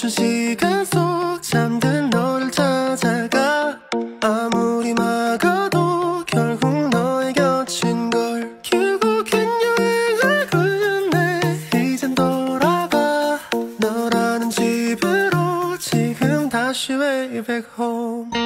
멈춘 시간 속 잠든 너를 찾아가. 아무리 막아도 결국 너의 곁인 걸 결국엔 여행을 걸렸네. 이젠 돌아가. 너라는 집으로 지금 다시 way back home.